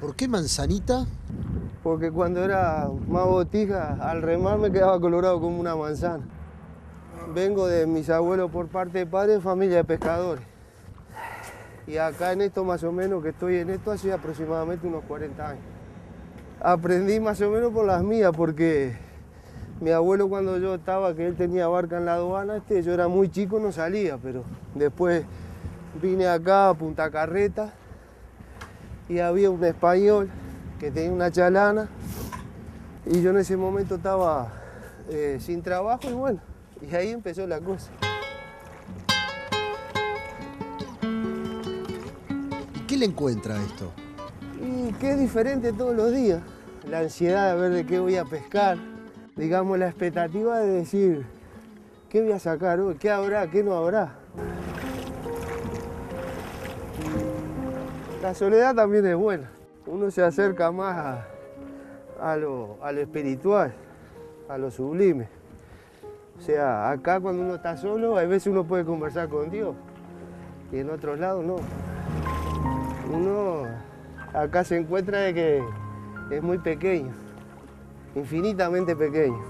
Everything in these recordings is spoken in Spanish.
¿Por qué manzanita? Porque cuando era más botija, al remar me quedaba colorado como una manzana. Vengo de mis abuelos por parte de padre, familia de pescadores. Y acá en esto más o menos, que estoy en esto hace aproximadamente unos 40 años. Aprendí más o menos por las mías, porque mi abuelo cuando yo estaba, que él tenía barca en la aduana, este, yo era muy chico, no salía, pero después vine acá a Punta Carreta y había un español que tenía una chalana y yo en ese momento estaba eh, sin trabajo y bueno, y ahí empezó la cosa. ¿Y qué le encuentra a esto? Y qué diferente todos los días. La ansiedad de ver de qué voy a pescar, digamos la expectativa de decir, ¿qué voy a sacar hoy? ¿Qué habrá? ¿Qué no habrá? La soledad también es buena. Uno se acerca más a, lo espiritual, a lo sublime. O sea, acá cuando uno está solo, a veces uno puede conversar con Dios y en otros lados no. Uno acá se encuentra de que es muy pequeño, infinitamente pequeño.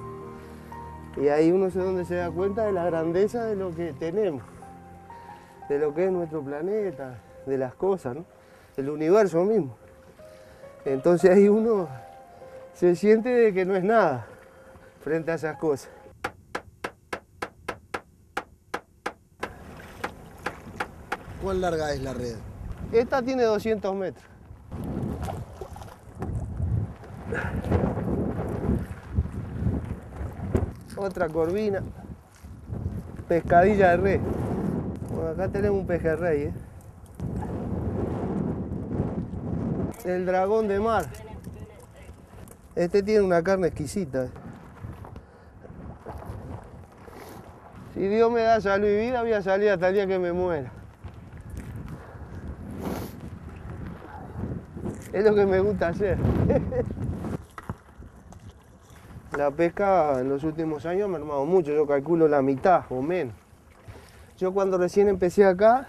Y ahí uno es donde se da cuenta de la grandeza de lo que tenemos, de lo que es nuestro planeta, de las cosas, ¿no? El universo mismo. Entonces ahí uno se siente de que no es nada frente a esas cosas. ¿Cuán larga es la red? Esta tiene 200 metros. Otra corvina. Pescadilla de rey. Bueno, acá tenemos un pejerrey, ¿eh? El dragón de mar. Este tiene una carne exquisita. Si Dios me da salud y vida, voy a salir hasta el día que me muera. Es lo que me gusta hacer. La pesca en los últimos años me ha armado mucho, yo calculo la mitad o menos. Yo cuando recién empecé acá,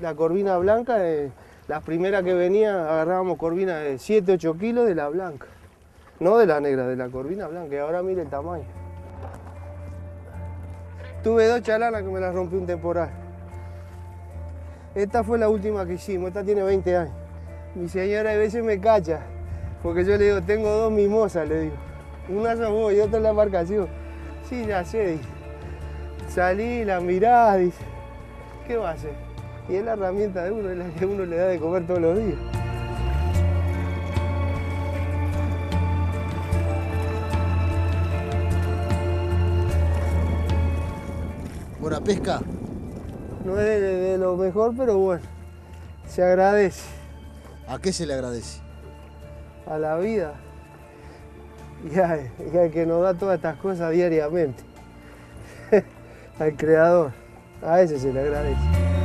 la corvina blanca, eh, las primeras que venía agarrábamos corvina de 7, 8 kilos de la blanca. No de la negra, de la corvina blanca. Y ahora mire el tamaño. Tuve dos chalanas que me las rompí un temporal. Esta fue la última que hicimos, esta tiene 20 años. Mi señora a veces me cacha, porque yo le digo, tengo dos mimosas, le digo. Una sos vos y otra en la embarcación. Sí, ya sé, dice. Salí, la mirás, dice. ¿Qué va a hacer? Y es la herramienta de uno, es la que uno le da de comer todos los días. ¿Buena pesca? No es de, de lo mejor, pero bueno, se agradece ¿A qué se le agradece? a la vida y al, y al que nos da todas estas cosas diariamente. al creador, a ese se le agradece.